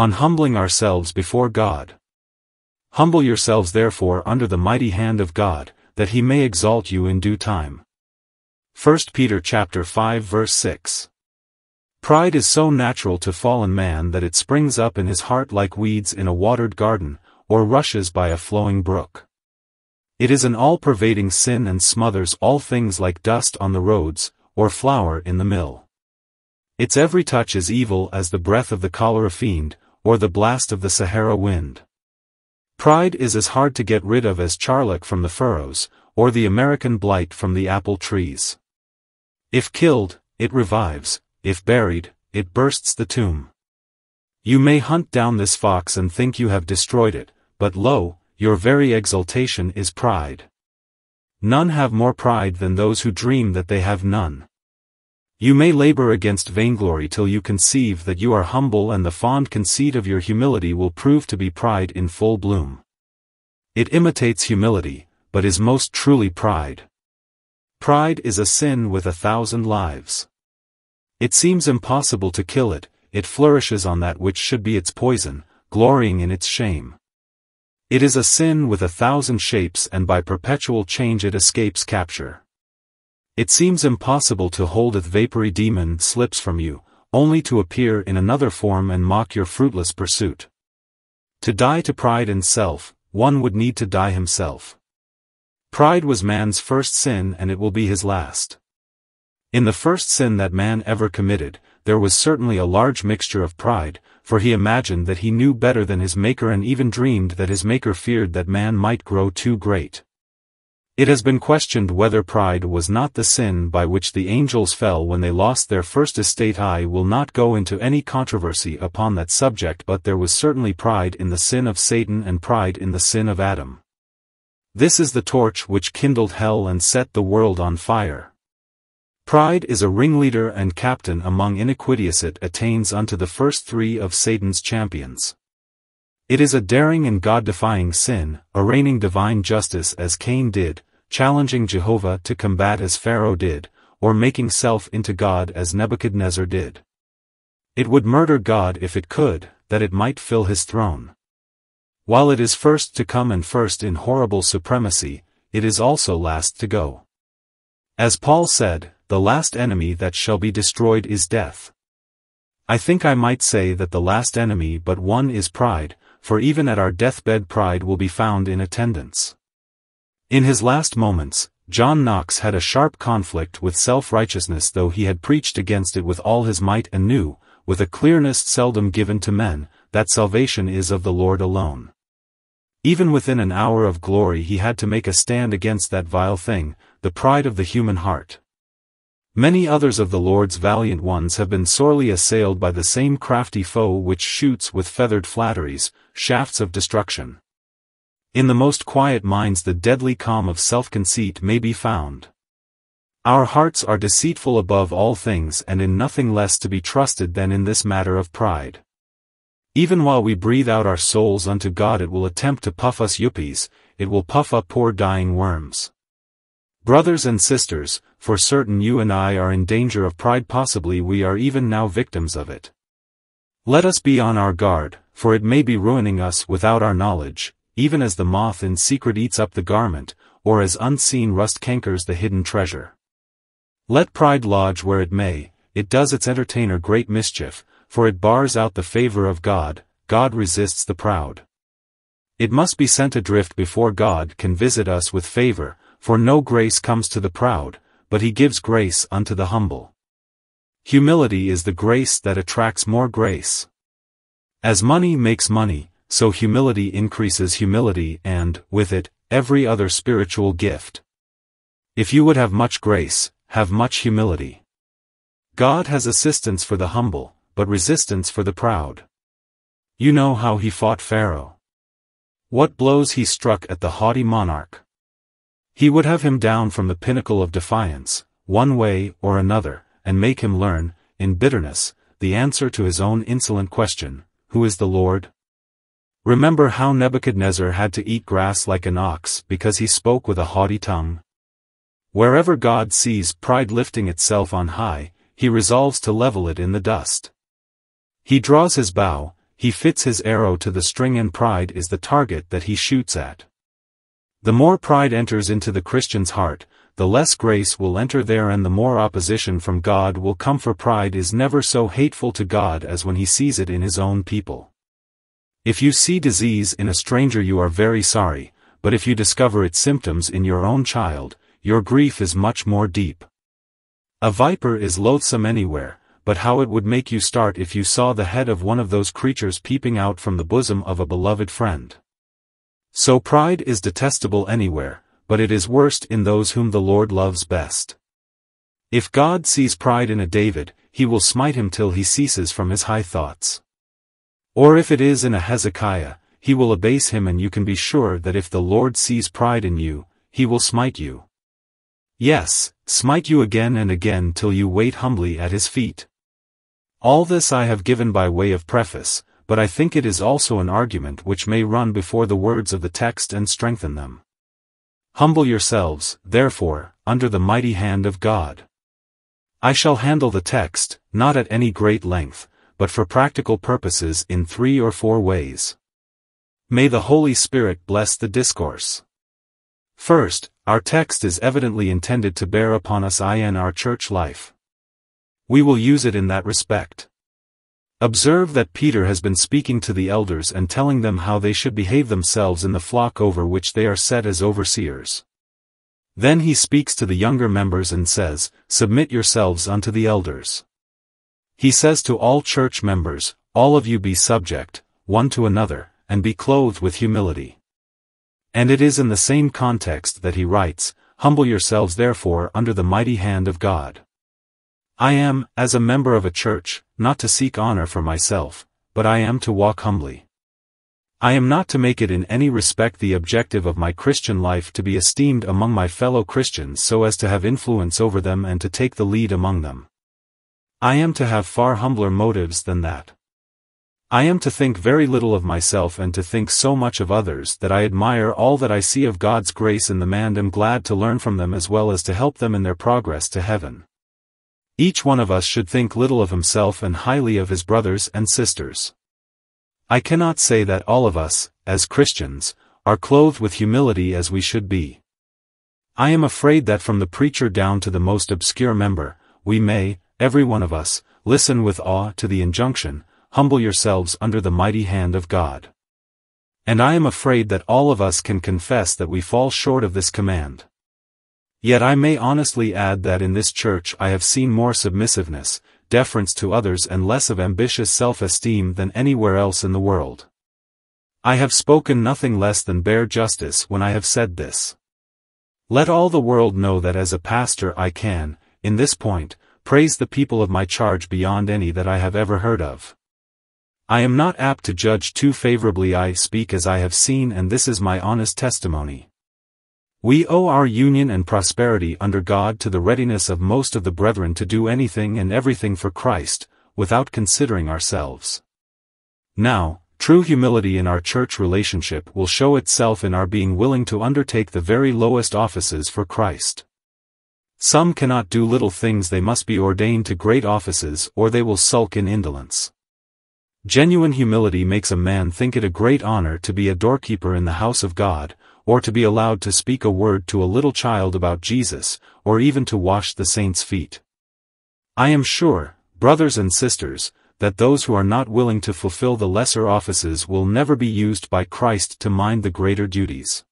On humbling ourselves before God. Humble yourselves therefore under the mighty hand of God, that he may exalt you in due time. 1 Peter chapter 5 verse 6 Pride is so natural to fallen man that it springs up in his heart like weeds in a watered garden, or rushes by a flowing brook. It is an all-pervading sin and smothers all things like dust on the roads, or flour in the mill. Its every touch is evil as the breath of the cholera fiend, or the blast of the Sahara wind. Pride is as hard to get rid of as charlock from the furrows, or the American blight from the apple trees. If killed, it revives, if buried, it bursts the tomb. You may hunt down this fox and think you have destroyed it, but lo, your very exultation is pride. None have more pride than those who dream that they have none. You may labor against vainglory till you conceive that you are humble and the fond conceit of your humility will prove to be pride in full bloom. It imitates humility, but is most truly pride. Pride is a sin with a thousand lives. It seems impossible to kill it, it flourishes on that which should be its poison, glorying in its shame. It is a sin with a thousand shapes and by perpetual change it escapes capture. It seems impossible to hold a vapory demon slips from you, only to appear in another form and mock your fruitless pursuit. To die to pride and self, one would need to die himself. Pride was man's first sin and it will be his last. In the first sin that man ever committed, there was certainly a large mixture of pride, for he imagined that he knew better than his Maker and even dreamed that his Maker feared that man might grow too great. It has been questioned whether pride was not the sin by which the angels fell when they lost their first estate I will not go into any controversy upon that subject but there was certainly pride in the sin of Satan and pride in the sin of Adam. This is the torch which kindled hell and set the world on fire. Pride is a ringleader and captain among iniquitous it attains unto the first three of Satan's champions. It is a daring and God-defying sin, arraigning divine justice as Cain did, challenging Jehovah to combat as Pharaoh did, or making self into God as Nebuchadnezzar did. It would murder God if it could, that it might fill his throne. While it is first to come and first in horrible supremacy, it is also last to go. As Paul said, the last enemy that shall be destroyed is death. I think I might say that the last enemy but one is pride, for even at our deathbed pride will be found in attendance. In his last moments, John Knox had a sharp conflict with self-righteousness though he had preached against it with all his might and knew, with a clearness seldom given to men, that salvation is of the Lord alone. Even within an hour of glory he had to make a stand against that vile thing, the pride of the human heart. Many others of the Lord's valiant ones have been sorely assailed by the same crafty foe which shoots with feathered flatteries, shafts of destruction. In the most quiet minds the deadly calm of self-conceit may be found. Our hearts are deceitful above all things and in nothing less to be trusted than in this matter of pride. Even while we breathe out our souls unto God it will attempt to puff us yuppies, it will puff up poor dying worms. Brothers and sisters, for certain you and I are in danger of pride possibly we are even now victims of it. Let us be on our guard, for it may be ruining us without our knowledge, even as the moth in secret eats up the garment, or as unseen rust cankers the hidden treasure. Let pride lodge where it may, it does its entertainer great mischief, for it bars out the favor of God, God resists the proud. It must be sent adrift before God can visit us with favor, for no grace comes to the proud, but he gives grace unto the humble. Humility is the grace that attracts more grace. As money makes money, so humility increases humility and, with it, every other spiritual gift. If you would have much grace, have much humility. God has assistance for the humble, but resistance for the proud. You know how he fought Pharaoh. What blows he struck at the haughty monarch. He would have him down from the pinnacle of defiance, one way or another, and make him learn, in bitterness, the answer to his own insolent question, Who is the Lord? Remember how Nebuchadnezzar had to eat grass like an ox because he spoke with a haughty tongue? Wherever God sees pride lifting itself on high, he resolves to level it in the dust. He draws his bow, he fits his arrow to the string and pride is the target that he shoots at. The more pride enters into the Christian's heart, the less grace will enter there and the more opposition from God will come for pride is never so hateful to God as when he sees it in his own people. If you see disease in a stranger you are very sorry, but if you discover its symptoms in your own child, your grief is much more deep. A viper is loathsome anywhere, but how it would make you start if you saw the head of one of those creatures peeping out from the bosom of a beloved friend. So pride is detestable anywhere, but it is worst in those whom the Lord loves best. If God sees pride in a David, he will smite him till he ceases from his high thoughts. Or if it is in a Hezekiah, he will abase him and you can be sure that if the Lord sees pride in you, he will smite you. Yes, smite you again and again till you wait humbly at his feet. All this I have given by way of preface, but I think it is also an argument which may run before the words of the text and strengthen them. Humble yourselves, therefore, under the mighty hand of God. I shall handle the text, not at any great length, but for practical purposes in three or four ways. May the Holy Spirit bless the discourse. First, our text is evidently intended to bear upon us in our church life. We will use it in that respect. Observe that Peter has been speaking to the elders and telling them how they should behave themselves in the flock over which they are set as overseers. Then he speaks to the younger members and says, Submit yourselves unto the elders. He says to all church members, All of you be subject, one to another, and be clothed with humility. And it is in the same context that he writes, Humble yourselves therefore under the mighty hand of God. I am, as a member of a church, not to seek honor for myself, but I am to walk humbly. I am not to make it in any respect the objective of my Christian life to be esteemed among my fellow Christians so as to have influence over them and to take the lead among them. I am to have far humbler motives than that. I am to think very little of myself and to think so much of others that I admire all that I see of God's grace in them and am glad to learn from them as well as to help them in their progress to heaven. Each one of us should think little of himself and highly of his brothers and sisters. I cannot say that all of us, as Christians, are clothed with humility as we should be. I am afraid that from the preacher down to the most obscure member, we may, every one of us, listen with awe to the injunction, humble yourselves under the mighty hand of God. And I am afraid that all of us can confess that we fall short of this command. Yet I may honestly add that in this church I have seen more submissiveness, deference to others and less of ambitious self-esteem than anywhere else in the world. I have spoken nothing less than bare justice when I have said this. Let all the world know that as a pastor I can, in this point, praise the people of my charge beyond any that I have ever heard of. I am not apt to judge too favorably I speak as I have seen and this is my honest testimony. We owe our union and prosperity under God to the readiness of most of the brethren to do anything and everything for Christ, without considering ourselves. Now, true humility in our church relationship will show itself in our being willing to undertake the very lowest offices for Christ. Some cannot do little things they must be ordained to great offices or they will sulk in indolence. Genuine humility makes a man think it a great honor to be a doorkeeper in the house of God, or to be allowed to speak a word to a little child about Jesus, or even to wash the saints' feet. I am sure, brothers and sisters, that those who are not willing to fulfill the lesser offices will never be used by Christ to mind the greater duties.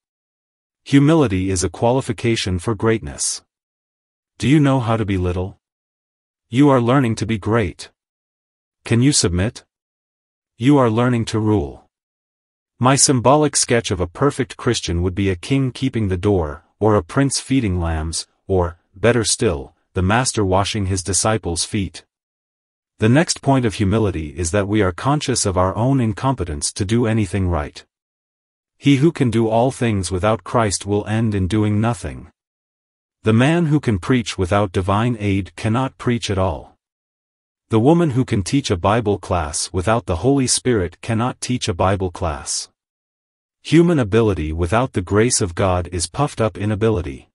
Humility is a qualification for greatness. Do you know how to be little? You are learning to be great. Can you submit? You are learning to rule. My symbolic sketch of a perfect Christian would be a king keeping the door, or a prince feeding lambs, or, better still, the master washing his disciples' feet. The next point of humility is that we are conscious of our own incompetence to do anything right. He who can do all things without Christ will end in doing nothing. The man who can preach without divine aid cannot preach at all. The woman who can teach a Bible class without the Holy Spirit cannot teach a Bible class. Human ability without the grace of God is puffed up inability.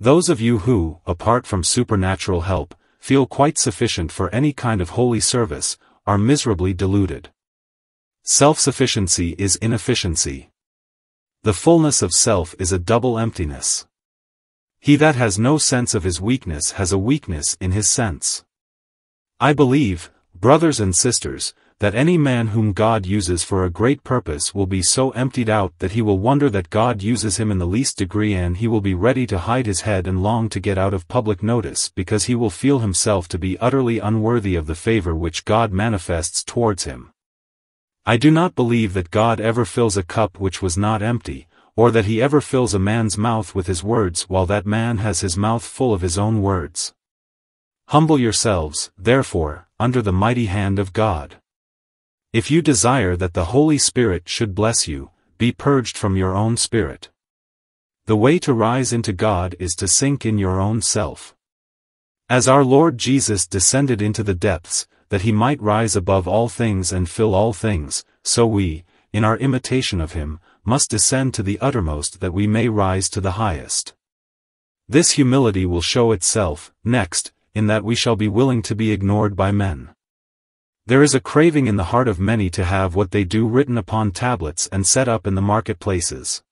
Those of you who, apart from supernatural help, feel quite sufficient for any kind of holy service, are miserably deluded. Self-sufficiency is inefficiency. The fullness of self is a double emptiness. He that has no sense of his weakness has a weakness in his sense. I believe, brothers and sisters, that any man whom God uses for a great purpose will be so emptied out that he will wonder that God uses him in the least degree and he will be ready to hide his head and long to get out of public notice because he will feel himself to be utterly unworthy of the favor which God manifests towards him. I do not believe that God ever fills a cup which was not empty, or that he ever fills a man's mouth with his words while that man has his mouth full of his own words. Humble yourselves, therefore, under the mighty hand of God. If you desire that the Holy Spirit should bless you, be purged from your own spirit. The way to rise into God is to sink in your own self. As our Lord Jesus descended into the depths, that he might rise above all things and fill all things, so we, in our imitation of him, must descend to the uttermost that we may rise to the highest. This humility will show itself, next, in that we shall be willing to be ignored by men. There is a craving in the heart of many to have what they do written upon tablets and set up in the marketplaces.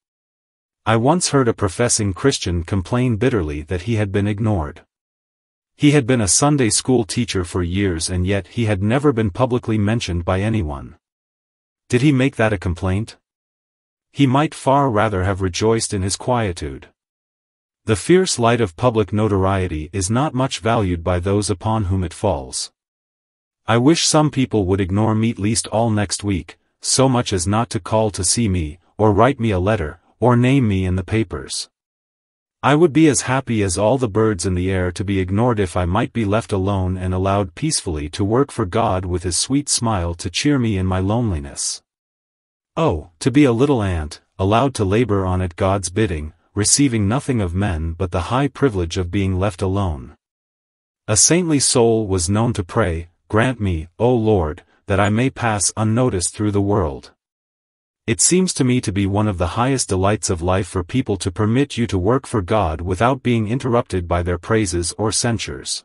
I once heard a professing Christian complain bitterly that he had been ignored. He had been a Sunday school teacher for years and yet he had never been publicly mentioned by anyone. Did he make that a complaint? He might far rather have rejoiced in his quietude. The fierce light of public notoriety is not much valued by those upon whom it falls. I wish some people would ignore me at least all next week, so much as not to call to see me, or write me a letter, or name me in the papers. I would be as happy as all the birds in the air to be ignored if I might be left alone and allowed peacefully to work for God with his sweet smile to cheer me in my loneliness. Oh, to be a little ant, allowed to labor on at God's bidding, receiving nothing of men but the high privilege of being left alone. A saintly soul was known to pray, Grant me, O Lord, that I may pass unnoticed through the world. It seems to me to be one of the highest delights of life for people to permit you to work for God without being interrupted by their praises or censures.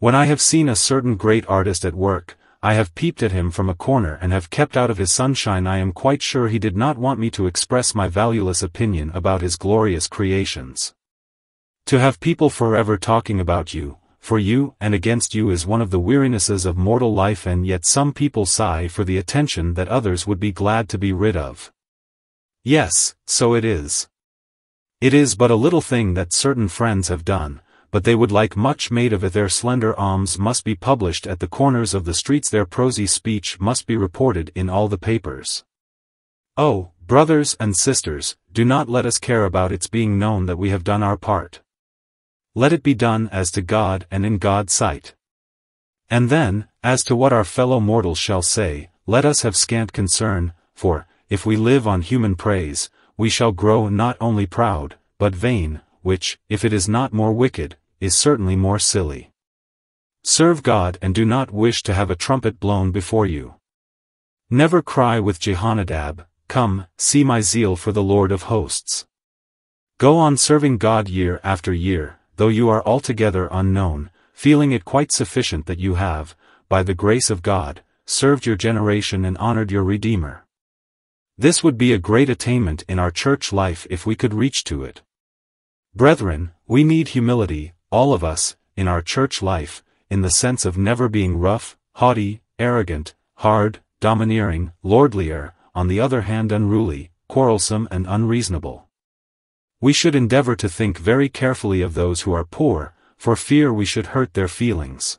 When I have seen a certain great artist at work, I have peeped at him from a corner and have kept out of his sunshine I am quite sure he did not want me to express my valueless opinion about his glorious creations. To have people forever talking about you, for you and against you is one of the wearinesses of mortal life and yet some people sigh for the attention that others would be glad to be rid of. Yes, so it is. It is but a little thing that certain friends have done, but they would like much made of it their slender alms must be published at the corners of the streets their prosy speech must be reported in all the papers. Oh, brothers and sisters, do not let us care about its being known that we have done our part let it be done as to God and in God's sight. And then, as to what our fellow mortals shall say, let us have scant concern, for, if we live on human praise, we shall grow not only proud, but vain, which, if it is not more wicked, is certainly more silly. Serve God and do not wish to have a trumpet blown before you. Never cry with Jehonadab, Come, see my zeal for the Lord of hosts. Go on serving God year after year, though you are altogether unknown, feeling it quite sufficient that you have, by the grace of God, served your generation and honored your Redeemer. This would be a great attainment in our church life if we could reach to it. Brethren, we need humility, all of us, in our church life, in the sense of never being rough, haughty, arrogant, hard, domineering, lordlier, on the other hand unruly, quarrelsome and unreasonable. We should endeavor to think very carefully of those who are poor, for fear we should hurt their feelings.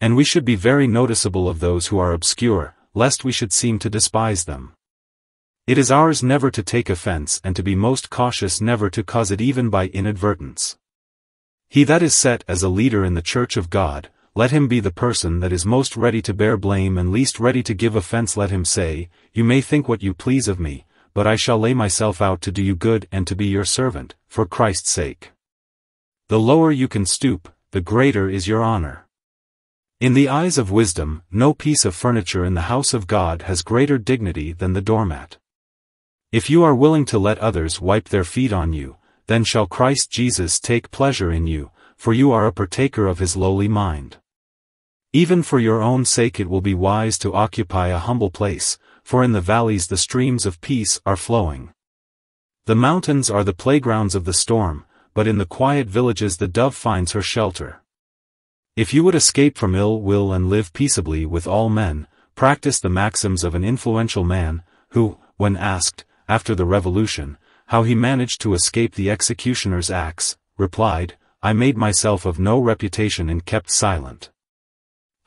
And we should be very noticeable of those who are obscure, lest we should seem to despise them. It is ours never to take offense and to be most cautious never to cause it even by inadvertence. He that is set as a leader in the church of God, let him be the person that is most ready to bear blame and least ready to give offense let him say, You may think what you please of me, but I shall lay myself out to do you good and to be your servant, for Christ's sake. The lower you can stoop, the greater is your honor. In the eyes of wisdom, no piece of furniture in the house of God has greater dignity than the doormat. If you are willing to let others wipe their feet on you, then shall Christ Jesus take pleasure in you, for you are a partaker of his lowly mind. Even for your own sake it will be wise to occupy a humble place, for in the valleys the streams of peace are flowing. The mountains are the playgrounds of the storm, but in the quiet villages the dove finds her shelter. If you would escape from ill will and live peaceably with all men, practice the maxims of an influential man, who, when asked, after the revolution, how he managed to escape the executioner's axe, replied, I made myself of no reputation and kept silent.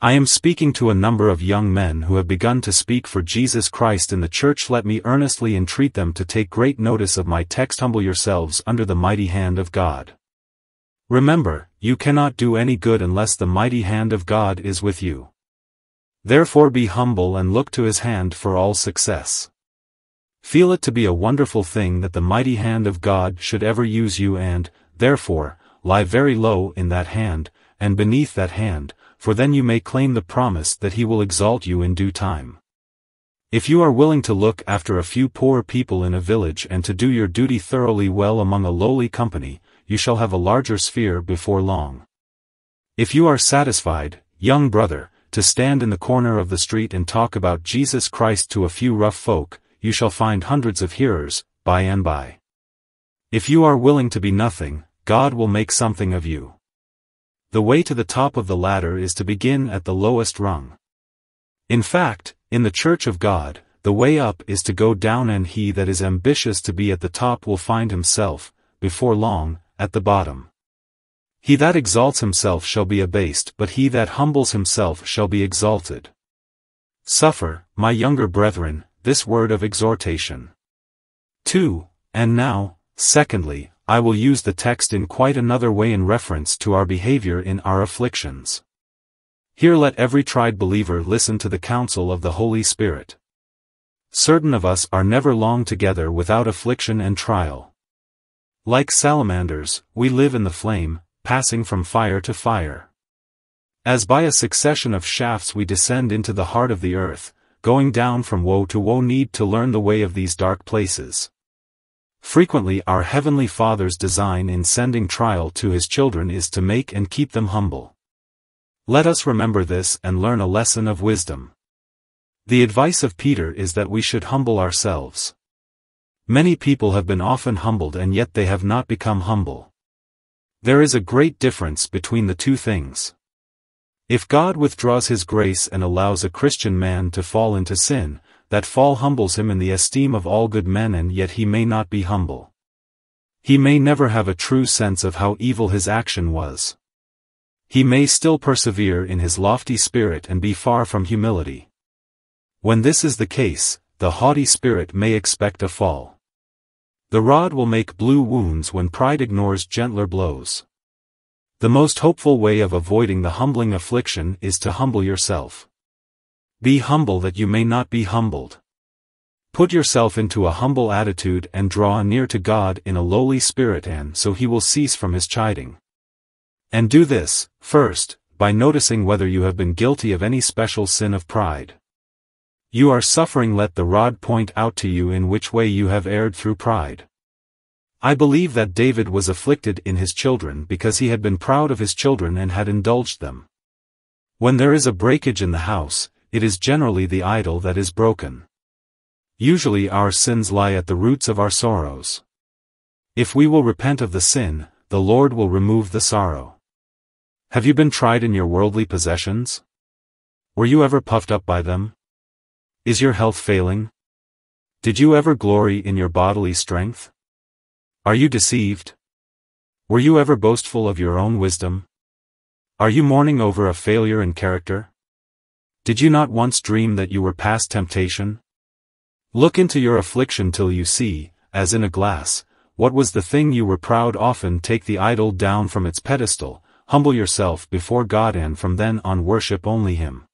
I am speaking to a number of young men who have begun to speak for Jesus Christ in the church let me earnestly entreat them to take great notice of my text humble yourselves under the mighty hand of God. Remember, you cannot do any good unless the mighty hand of God is with you. Therefore be humble and look to his hand for all success. Feel it to be a wonderful thing that the mighty hand of God should ever use you and, therefore, lie very low in that hand, and beneath that hand, for then you may claim the promise that he will exalt you in due time. If you are willing to look after a few poor people in a village and to do your duty thoroughly well among a lowly company, you shall have a larger sphere before long. If you are satisfied, young brother, to stand in the corner of the street and talk about Jesus Christ to a few rough folk, you shall find hundreds of hearers, by and by. If you are willing to be nothing, God will make something of you. The way to the top of the ladder is to begin at the lowest rung. In fact, in the Church of God, the way up is to go down and he that is ambitious to be at the top will find himself, before long, at the bottom. He that exalts himself shall be abased but he that humbles himself shall be exalted. Suffer, my younger brethren, this word of exhortation. 2. And now, secondly, I will use the text in quite another way in reference to our behavior in our afflictions. Here let every tried believer listen to the counsel of the Holy Spirit. Certain of us are never long together without affliction and trial. Like salamanders, we live in the flame, passing from fire to fire. As by a succession of shafts we descend into the heart of the earth, going down from woe to woe need to learn the way of these dark places. Frequently our Heavenly Father's design in sending trial to His children is to make and keep them humble. Let us remember this and learn a lesson of wisdom. The advice of Peter is that we should humble ourselves. Many people have been often humbled and yet they have not become humble. There is a great difference between the two things. If God withdraws His grace and allows a Christian man to fall into sin, that fall humbles him in the esteem of all good men and yet he may not be humble. He may never have a true sense of how evil his action was. He may still persevere in his lofty spirit and be far from humility. When this is the case, the haughty spirit may expect a fall. The rod will make blue wounds when pride ignores gentler blows. The most hopeful way of avoiding the humbling affliction is to humble yourself. Be humble that you may not be humbled. Put yourself into a humble attitude and draw near to God in a lowly spirit and so he will cease from his chiding. And do this, first, by noticing whether you have been guilty of any special sin of pride. You are suffering let the rod point out to you in which way you have erred through pride. I believe that David was afflicted in his children because he had been proud of his children and had indulged them. When there is a breakage in the house, it is generally the idol that is broken. Usually our sins lie at the roots of our sorrows. If we will repent of the sin, the Lord will remove the sorrow. Have you been tried in your worldly possessions? Were you ever puffed up by them? Is your health failing? Did you ever glory in your bodily strength? Are you deceived? Were you ever boastful of your own wisdom? Are you mourning over a failure in character? Did you not once dream that you were past temptation? Look into your affliction till you see, as in a glass, what was the thing you were proud often take the idol down from its pedestal, humble yourself before God and from then on worship only Him.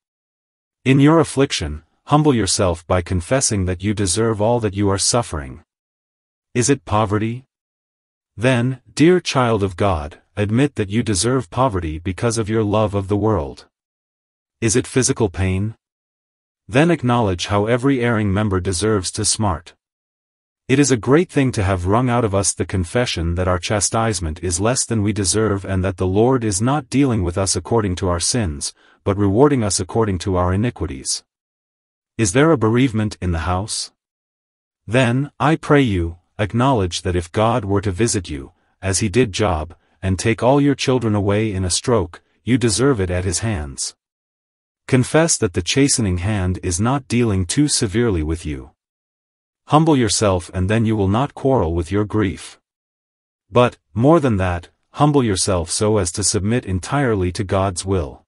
In your affliction, humble yourself by confessing that you deserve all that you are suffering. Is it poverty? Then, dear child of God, admit that you deserve poverty because of your love of the world. Is it physical pain? Then acknowledge how every erring member deserves to smart. It is a great thing to have wrung out of us the confession that our chastisement is less than we deserve and that the Lord is not dealing with us according to our sins, but rewarding us according to our iniquities. Is there a bereavement in the house? Then, I pray you, acknowledge that if God were to visit you, as he did Job, and take all your children away in a stroke, you deserve it at his hands. Confess that the chastening hand is not dealing too severely with you. Humble yourself and then you will not quarrel with your grief. But, more than that, humble yourself so as to submit entirely to God's will.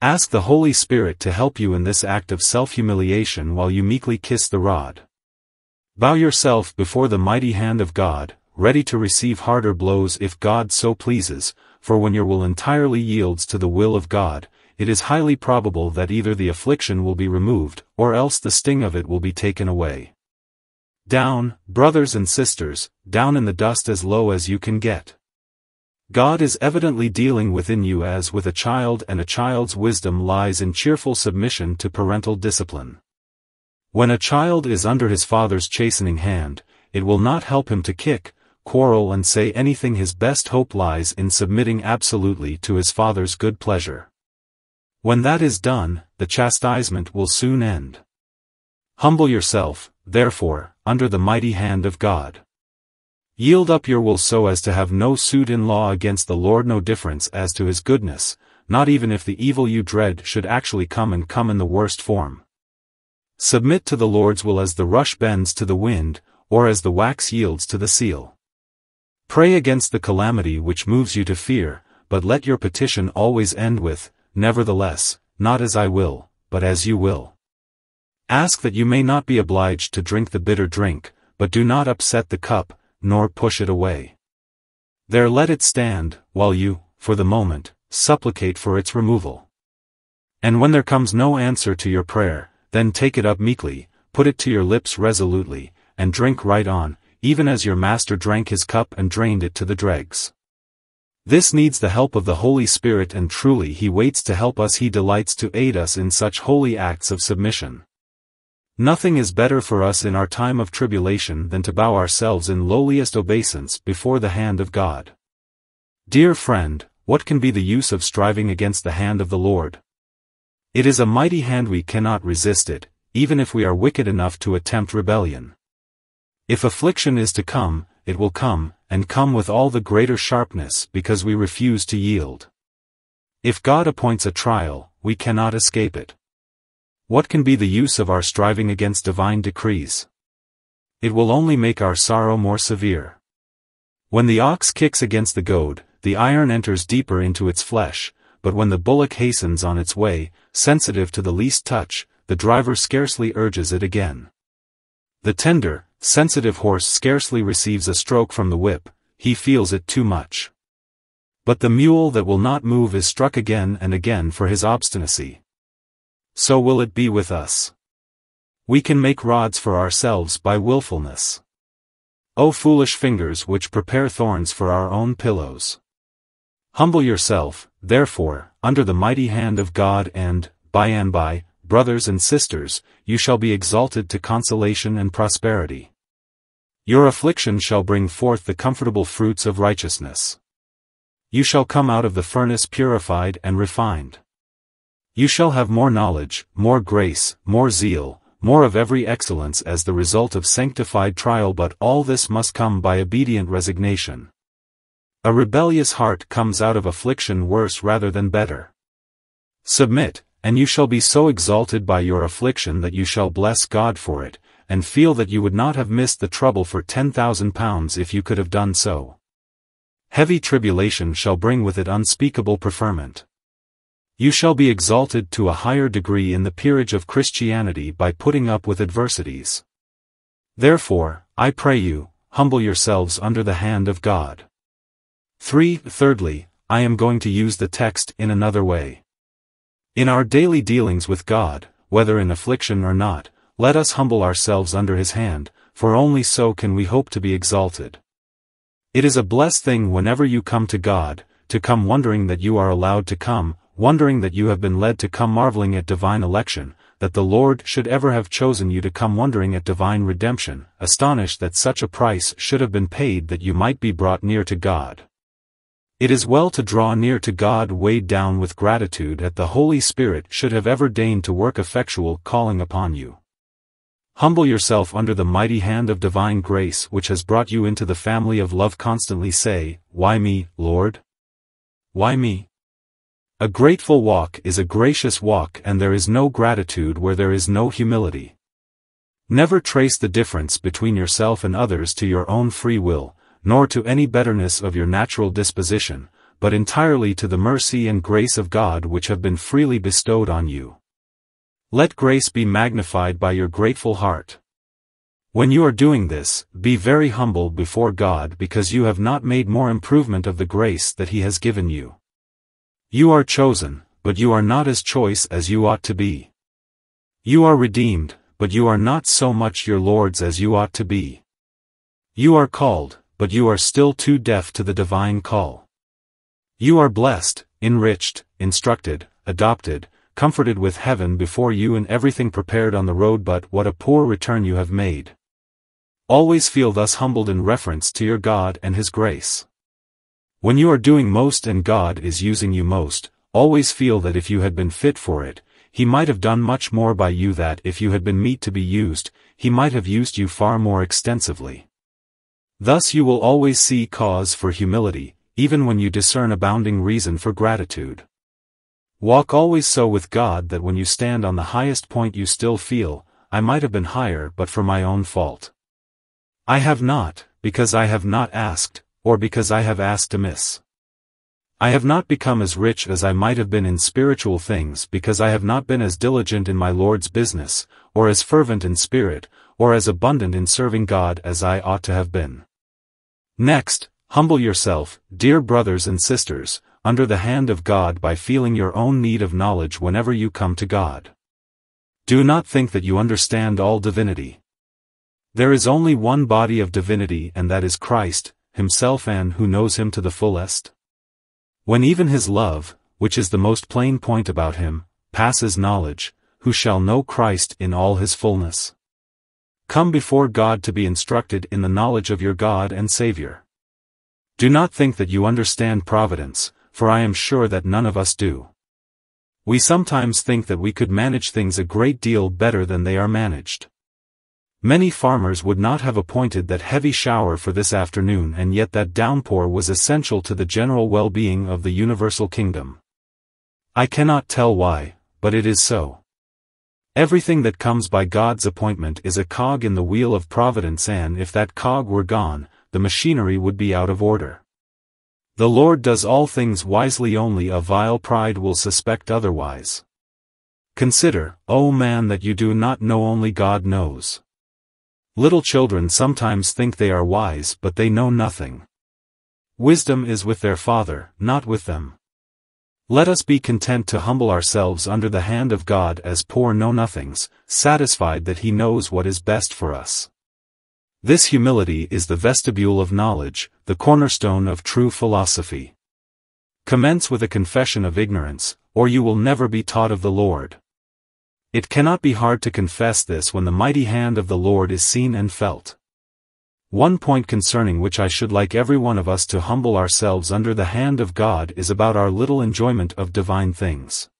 Ask the Holy Spirit to help you in this act of self-humiliation while you meekly kiss the rod. Bow yourself before the mighty hand of God, ready to receive harder blows if God so pleases, for when your will entirely yields to the will of God, it is highly probable that either the affliction will be removed, or else the sting of it will be taken away. Down, brothers and sisters, down in the dust as low as you can get. God is evidently dealing within you as with a child and a child's wisdom lies in cheerful submission to parental discipline. When a child is under his father's chastening hand, it will not help him to kick, quarrel and say anything his best hope lies in submitting absolutely to his father's good pleasure. When that is done, the chastisement will soon end. Humble yourself, therefore, under the mighty hand of God. Yield up your will so as to have no suit in law against the Lord no difference as to his goodness, not even if the evil you dread should actually come and come in the worst form. Submit to the Lord's will as the rush bends to the wind, or as the wax yields to the seal. Pray against the calamity which moves you to fear, but let your petition always end with, Nevertheless, not as I will, but as you will. Ask that you may not be obliged to drink the bitter drink, but do not upset the cup, nor push it away. There let it stand, while you, for the moment, supplicate for its removal. And when there comes no answer to your prayer, then take it up meekly, put it to your lips resolutely, and drink right on, even as your master drank his cup and drained it to the dregs. This needs the help of the Holy Spirit and truly he waits to help us he delights to aid us in such holy acts of submission. Nothing is better for us in our time of tribulation than to bow ourselves in lowliest obeisance before the hand of God. Dear friend, what can be the use of striving against the hand of the Lord? It is a mighty hand we cannot resist it, even if we are wicked enough to attempt rebellion. If affliction is to come, it will come, and come with all the greater sharpness because we refuse to yield. If God appoints a trial, we cannot escape it. What can be the use of our striving against divine decrees? It will only make our sorrow more severe. When the ox kicks against the goad, the iron enters deeper into its flesh, but when the bullock hastens on its way, sensitive to the least touch, the driver scarcely urges it again. The tender, sensitive horse scarcely receives a stroke from the whip, he feels it too much. But the mule that will not move is struck again and again for his obstinacy so will it be with us. We can make rods for ourselves by willfulness. O foolish fingers which prepare thorns for our own pillows. Humble yourself, therefore, under the mighty hand of God and, by and by, brothers and sisters, you shall be exalted to consolation and prosperity. Your affliction shall bring forth the comfortable fruits of righteousness. You shall come out of the furnace purified and refined. You shall have more knowledge, more grace, more zeal, more of every excellence as the result of sanctified trial but all this must come by obedient resignation. A rebellious heart comes out of affliction worse rather than better. Submit, and you shall be so exalted by your affliction that you shall bless God for it, and feel that you would not have missed the trouble for ten thousand pounds if you could have done so. Heavy tribulation shall bring with it unspeakable preferment. You shall be exalted to a higher degree in the peerage of Christianity by putting up with adversities. Therefore, I pray you, humble yourselves under the hand of God. 3. Thirdly, I am going to use the text in another way. In our daily dealings with God, whether in affliction or not, let us humble ourselves under His hand, for only so can we hope to be exalted. It is a blessed thing whenever you come to God, to come wondering that you are allowed to come, wondering that you have been led to come marveling at divine election, that the Lord should ever have chosen you to come wondering at divine redemption, astonished that such a price should have been paid that you might be brought near to God. It is well to draw near to God weighed down with gratitude that the Holy Spirit should have ever deigned to work effectual calling upon you. Humble yourself under the mighty hand of divine grace which has brought you into the family of love constantly say, Why me, Lord? Why me? A grateful walk is a gracious walk and there is no gratitude where there is no humility. Never trace the difference between yourself and others to your own free will, nor to any betterness of your natural disposition, but entirely to the mercy and grace of God which have been freely bestowed on you. Let grace be magnified by your grateful heart. When you are doing this, be very humble before God because you have not made more improvement of the grace that He has given you. You are chosen, but you are not as choice as you ought to be. You are redeemed, but you are not so much your Lord's as you ought to be. You are called, but you are still too deaf to the divine call. You are blessed, enriched, instructed, adopted, comforted with heaven before you and everything prepared on the road but what a poor return you have made. Always feel thus humbled in reference to your God and His grace. When you are doing most and God is using you most, always feel that if you had been fit for it, He might have done much more by you that if you had been meet to be used, He might have used you far more extensively. Thus you will always see cause for humility, even when you discern abounding reason for gratitude. Walk always so with God that when you stand on the highest point you still feel, I might have been higher but for my own fault. I have not, because I have not asked, or because I have asked amiss. I have not become as rich as I might have been in spiritual things because I have not been as diligent in my Lord's business, or as fervent in spirit, or as abundant in serving God as I ought to have been. Next, humble yourself, dear brothers and sisters, under the hand of God by feeling your own need of knowledge whenever you come to God. Do not think that you understand all divinity. There is only one body of divinity and that is Christ, himself and who knows him to the fullest? When even his love, which is the most plain point about him, passes knowledge, who shall know Christ in all his fullness? Come before God to be instructed in the knowledge of your God and Savior. Do not think that you understand providence, for I am sure that none of us do. We sometimes think that we could manage things a great deal better than they are managed. Many farmers would not have appointed that heavy shower for this afternoon and yet that downpour was essential to the general well-being of the universal kingdom. I cannot tell why, but it is so. Everything that comes by God's appointment is a cog in the wheel of providence and if that cog were gone, the machinery would be out of order. The Lord does all things wisely only a vile pride will suspect otherwise. Consider, O man that you do not know only God knows. Little children sometimes think they are wise but they know nothing. Wisdom is with their father, not with them. Let us be content to humble ourselves under the hand of God as poor know-nothings, satisfied that He knows what is best for us. This humility is the vestibule of knowledge, the cornerstone of true philosophy. Commence with a confession of ignorance, or you will never be taught of the Lord. It cannot be hard to confess this when the mighty hand of the Lord is seen and felt. One point concerning which I should like every one of us to humble ourselves under the hand of God is about our little enjoyment of divine things.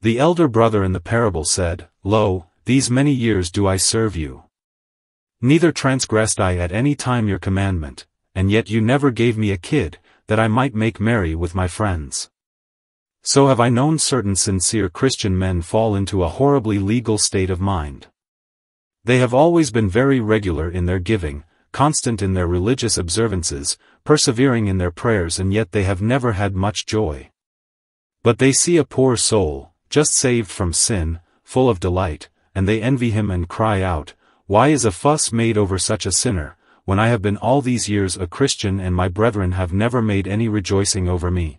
The elder brother in the parable said, Lo, these many years do I serve you. Neither transgressed I at any time your commandment, and yet you never gave me a kid, that I might make merry with my friends. So have I known certain sincere Christian men fall into a horribly legal state of mind. They have always been very regular in their giving, constant in their religious observances, persevering in their prayers and yet they have never had much joy. But they see a poor soul, just saved from sin, full of delight, and they envy him and cry out, Why is a fuss made over such a sinner, when I have been all these years a Christian and my brethren have never made any rejoicing over me?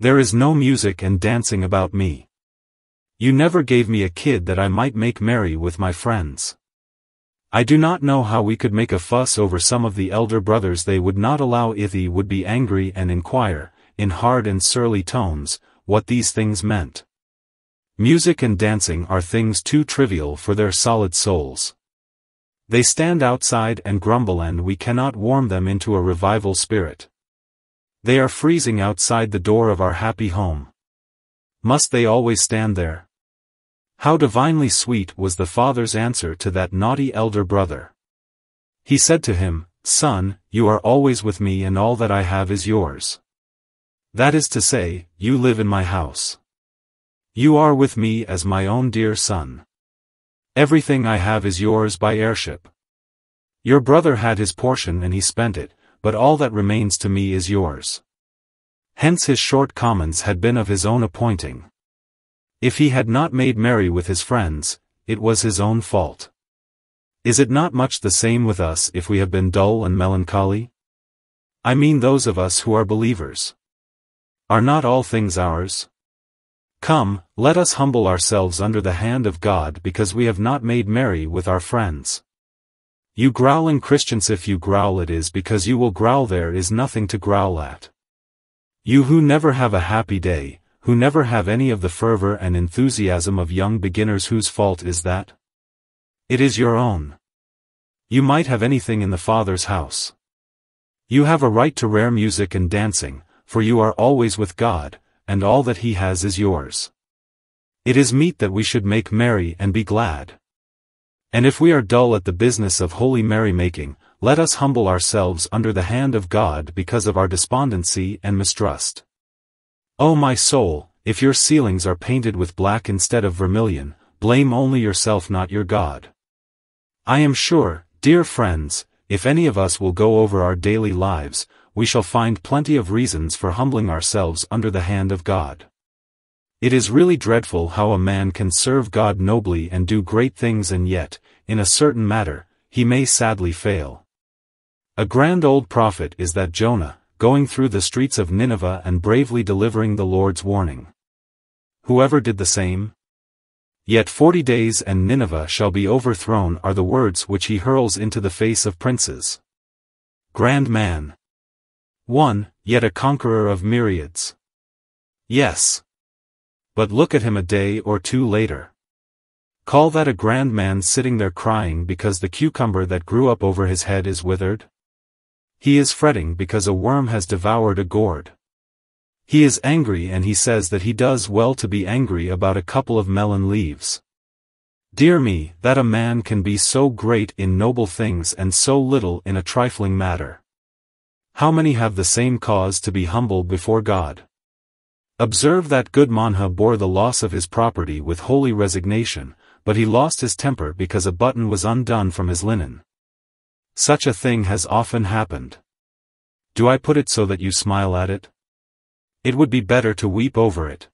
There is no music and dancing about me. You never gave me a kid that I might make merry with my friends. I do not know how we could make a fuss over some of the elder brothers they would not allow Ithy would be angry and inquire, in hard and surly tones, what these things meant. Music and dancing are things too trivial for their solid souls. They stand outside and grumble and we cannot warm them into a revival spirit. They are freezing outside the door of our happy home. Must they always stand there? How divinely sweet was the father's answer to that naughty elder brother. He said to him, Son, you are always with me and all that I have is yours. That is to say, you live in my house. You are with me as my own dear son. Everything I have is yours by heirship. Your brother had his portion and he spent it, but all that remains to me is yours. Hence his short commons had been of his own appointing. If he had not made merry with his friends, it was his own fault. Is it not much the same with us if we have been dull and melancholy? I mean those of us who are believers. Are not all things ours? Come, let us humble ourselves under the hand of God because we have not made merry with our friends. You growling Christians if you growl it is because you will growl there is nothing to growl at. You who never have a happy day, who never have any of the fervor and enthusiasm of young beginners whose fault is that? It is your own. You might have anything in the Father's house. You have a right to rare music and dancing, for you are always with God, and all that He has is yours. It is meet that we should make merry and be glad. And if we are dull at the business of holy merry-making, let us humble ourselves under the hand of God because of our despondency and mistrust. O my soul, if your ceilings are painted with black instead of vermilion, blame only yourself not your God. I am sure, dear friends, if any of us will go over our daily lives, we shall find plenty of reasons for humbling ourselves under the hand of God. It is really dreadful how a man can serve God nobly and do great things and yet, in a certain matter, he may sadly fail. A grand old prophet is that Jonah, going through the streets of Nineveh and bravely delivering the Lord's warning. Whoever did the same? Yet forty days and Nineveh shall be overthrown are the words which he hurls into the face of princes. Grand man. 1. Yet a conqueror of myriads. Yes. But look at him a day or two later. Call that a grand man sitting there crying because the cucumber that grew up over his head is withered? He is fretting because a worm has devoured a gourd. He is angry and he says that he does well to be angry about a couple of melon leaves. Dear me, that a man can be so great in noble things and so little in a trifling matter. How many have the same cause to be humble before God? Observe that good Manha bore the loss of his property with holy resignation, but he lost his temper because a button was undone from his linen. Such a thing has often happened. Do I put it so that you smile at it? It would be better to weep over it.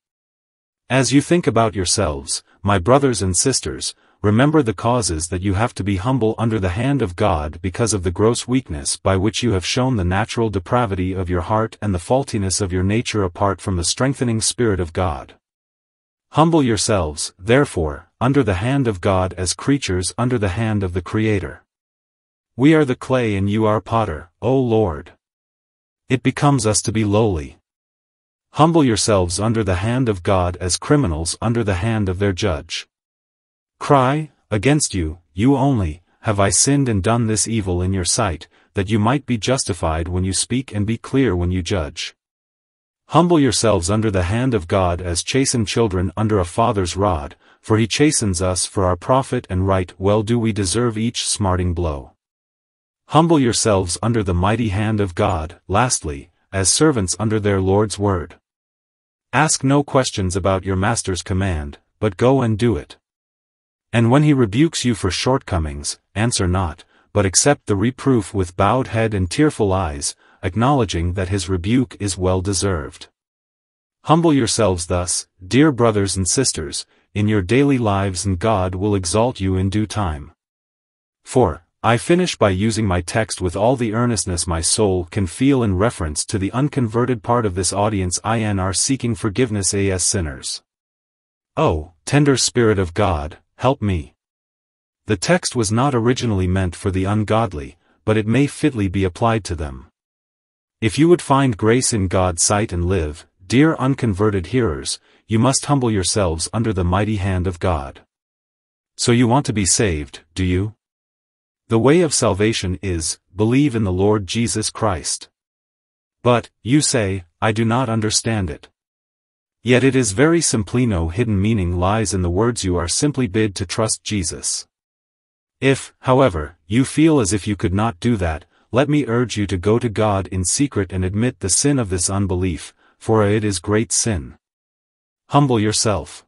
As you think about yourselves, my brothers and sisters, remember the causes that you have to be humble under the hand of God because of the gross weakness by which you have shown the natural depravity of your heart and the faultiness of your nature apart from the strengthening Spirit of God. Humble yourselves, therefore, under the hand of God as creatures under the hand of the Creator. We are the clay and you are potter, O Lord. It becomes us to be lowly. Humble yourselves under the hand of God as criminals under the hand of their judge. Cry, against you, you only, have I sinned and done this evil in your sight, that you might be justified when you speak and be clear when you judge. Humble yourselves under the hand of God as chastened children under a father's rod, for he chastens us for our profit and right well do we deserve each smarting blow. Humble yourselves under the mighty hand of God, lastly, as servants under their Lord's word. Ask no questions about your master's command, but go and do it. And when he rebukes you for shortcomings, answer not, but accept the reproof with bowed head and tearful eyes, acknowledging that his rebuke is well deserved. Humble yourselves thus, dear brothers and sisters, in your daily lives and God will exalt you in due time. 4. I finish by using my text with all the earnestness my soul can feel in reference to the unconverted part of this audience INR seeking forgiveness as sinners. Oh, tender Spirit of God, help me. The text was not originally meant for the ungodly, but it may fitly be applied to them. If you would find grace in God's sight and live, dear unconverted hearers, you must humble yourselves under the mighty hand of God. So you want to be saved, do you? The way of salvation is, believe in the Lord Jesus Christ. But, you say, I do not understand it. Yet it is very simply no hidden meaning lies in the words you are simply bid to trust Jesus. If, however, you feel as if you could not do that, let me urge you to go to God in secret and admit the sin of this unbelief, for it is great sin. Humble yourself.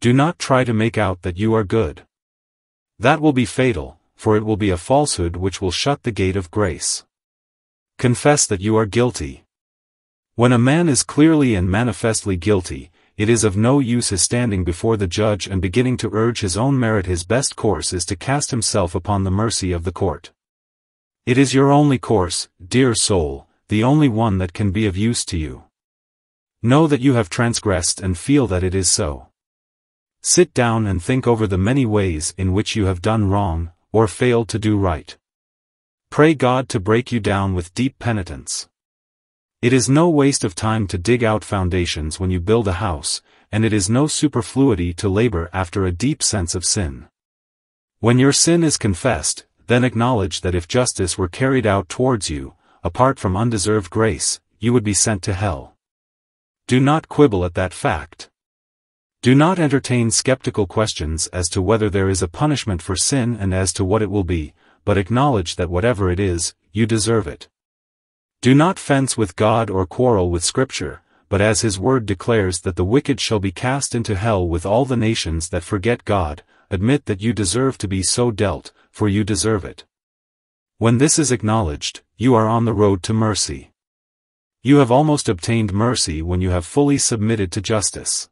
Do not try to make out that you are good. That will be fatal, for it will be a falsehood which will shut the gate of grace. Confess that you are guilty. When a man is clearly and manifestly guilty, it is of no use his standing before the judge and beginning to urge his own merit his best course is to cast himself upon the mercy of the court. It is your only course, dear soul, the only one that can be of use to you. Know that you have transgressed and feel that it is so. Sit down and think over the many ways in which you have done wrong, or failed to do right. Pray God to break you down with deep penitence. It is no waste of time to dig out foundations when you build a house, and it is no superfluity to labor after a deep sense of sin. When your sin is confessed, then acknowledge that if justice were carried out towards you, apart from undeserved grace, you would be sent to hell. Do not quibble at that fact. Do not entertain skeptical questions as to whether there is a punishment for sin and as to what it will be, but acknowledge that whatever it is, you deserve it. Do not fence with God or quarrel with Scripture, but as His word declares that the wicked shall be cast into hell with all the nations that forget God, admit that you deserve to be so dealt, for you deserve it. When this is acknowledged, you are on the road to mercy. You have almost obtained mercy when you have fully submitted to justice.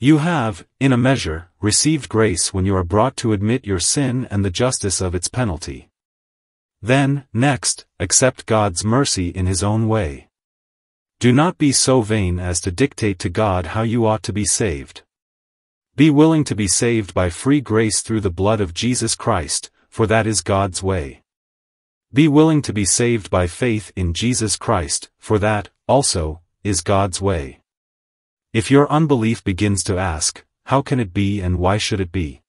You have, in a measure, received grace when you are brought to admit your sin and the justice of its penalty. Then, next, accept God's mercy in His own way. Do not be so vain as to dictate to God how you ought to be saved. Be willing to be saved by free grace through the blood of Jesus Christ, for that is God's way. Be willing to be saved by faith in Jesus Christ, for that, also, is God's way. If your unbelief begins to ask, how can it be and why should it be?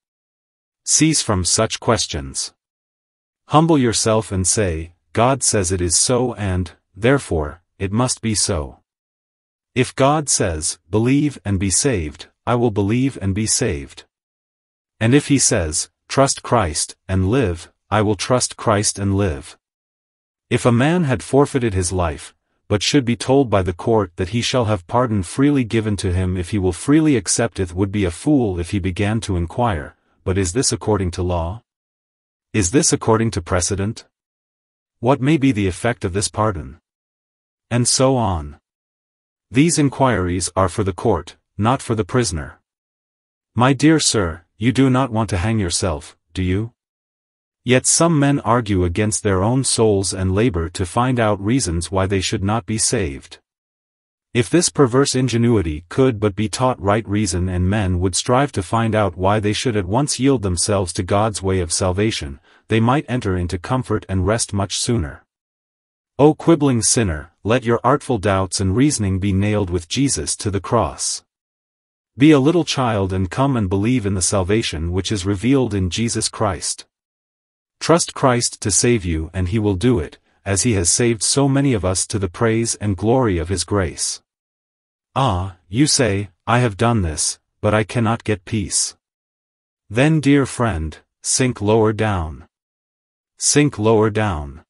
Cease from such questions. Humble yourself and say, God says it is so and, therefore, it must be so. If God says, believe and be saved, I will believe and be saved. And if he says, trust Christ, and live, I will trust Christ and live. If a man had forfeited his life, but should be told by the court that he shall have pardon freely given to him if he will freely accept it would be a fool if he began to inquire, but is this according to law? Is this according to precedent? What may be the effect of this pardon? And so on. These inquiries are for the court, not for the prisoner. My dear sir, you do not want to hang yourself, do you? Yet some men argue against their own souls and labor to find out reasons why they should not be saved. If this perverse ingenuity could but be taught right reason and men would strive to find out why they should at once yield themselves to God's way of salvation, they might enter into comfort and rest much sooner. O quibbling sinner, let your artful doubts and reasoning be nailed with Jesus to the cross. Be a little child and come and believe in the salvation which is revealed in Jesus Christ. Trust Christ to save you and he will do it, as he has saved so many of us to the praise and glory of his grace. Ah, you say, I have done this, but I cannot get peace. Then dear friend, sink lower down. Sink lower down.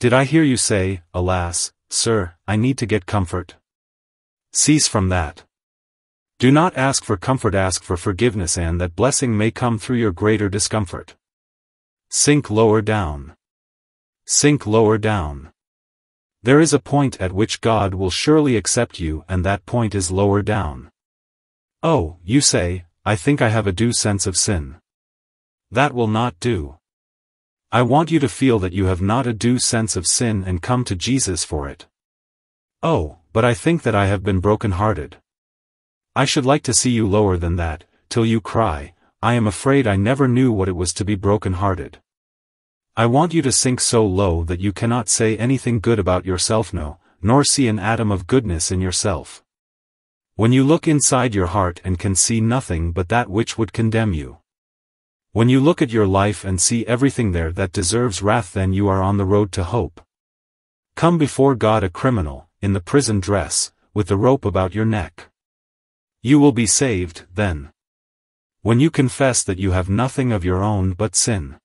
Did I hear you say, alas, sir, I need to get comfort? Cease from that. Do not ask for comfort ask for forgiveness and that blessing may come through your greater discomfort. Sink lower down. Sink lower down. There is a point at which God will surely accept you and that point is lower down. Oh, you say, I think I have a due sense of sin. That will not do. I want you to feel that you have not a due sense of sin and come to Jesus for it. Oh, but I think that I have been broken-hearted. I should like to see you lower than that, till you cry, I am afraid I never knew what it was to be broken-hearted. I want you to sink so low that you cannot say anything good about yourself no, nor see an atom of goodness in yourself. When you look inside your heart and can see nothing but that which would condemn you. When you look at your life and see everything there that deserves wrath then you are on the road to hope. Come before God a criminal, in the prison dress, with the rope about your neck. You will be saved, then. When you confess that you have nothing of your own but sin.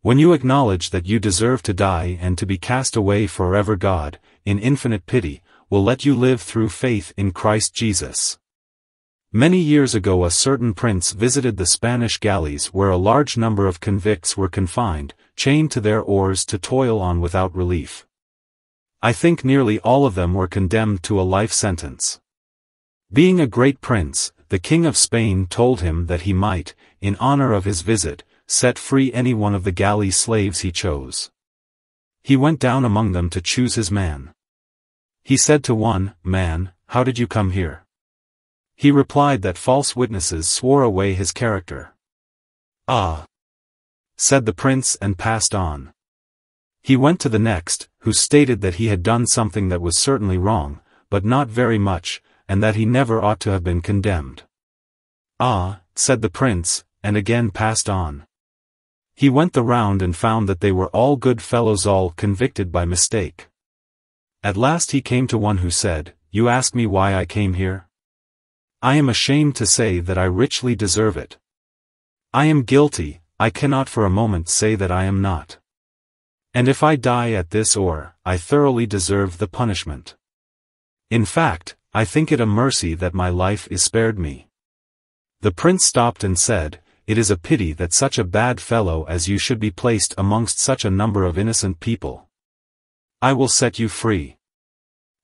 When you acknowledge that you deserve to die and to be cast away forever God, in infinite pity, will let you live through faith in Christ Jesus. Many years ago a certain prince visited the Spanish galleys where a large number of convicts were confined, chained to their oars to toil on without relief. I think nearly all of them were condemned to a life sentence. Being a great prince, the king of Spain told him that he might, in honor of his visit, set free any one of the galley slaves he chose. He went down among them to choose his man. He said to one, Man, how did you come here? He replied that false witnesses swore away his character. Ah! said the prince and passed on. He went to the next, who stated that he had done something that was certainly wrong, but not very much, and that he never ought to have been condemned. Ah, said the prince, and again passed on. He went the round and found that they were all good fellows all convicted by mistake. At last he came to one who said, You ask me why I came here? I am ashamed to say that I richly deserve it. I am guilty, I cannot for a moment say that I am not. And if I die at this oar, I thoroughly deserve the punishment. In fact, I think it a mercy that my life is spared me. The prince stopped and said, It is a pity that such a bad fellow as you should be placed amongst such a number of innocent people. I will set you free.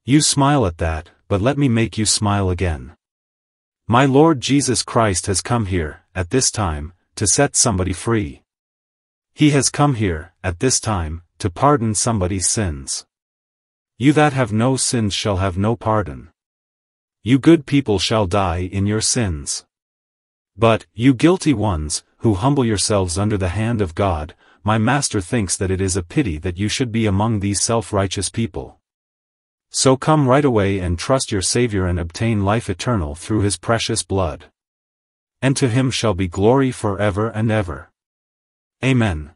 You smile at that, but let me make you smile again. My Lord Jesus Christ has come here, at this time, to set somebody free. He has come here, at this time, to pardon somebody's sins. You that have no sins shall have no pardon. You good people shall die in your sins. But, you guilty ones, who humble yourselves under the hand of God, my master thinks that it is a pity that you should be among these self-righteous people. So come right away and trust your Savior and obtain life eternal through his precious blood. And to him shall be glory forever and ever. Amen.